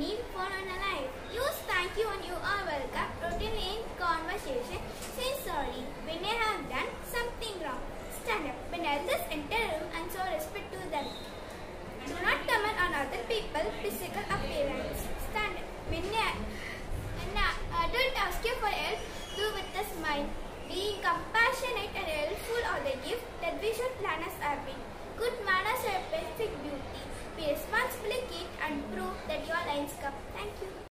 need for an life. Use thank you and you are welcome routinely in conversation. Say sorry when I have done something wrong. Stand up when elders enter lines come. Thank you.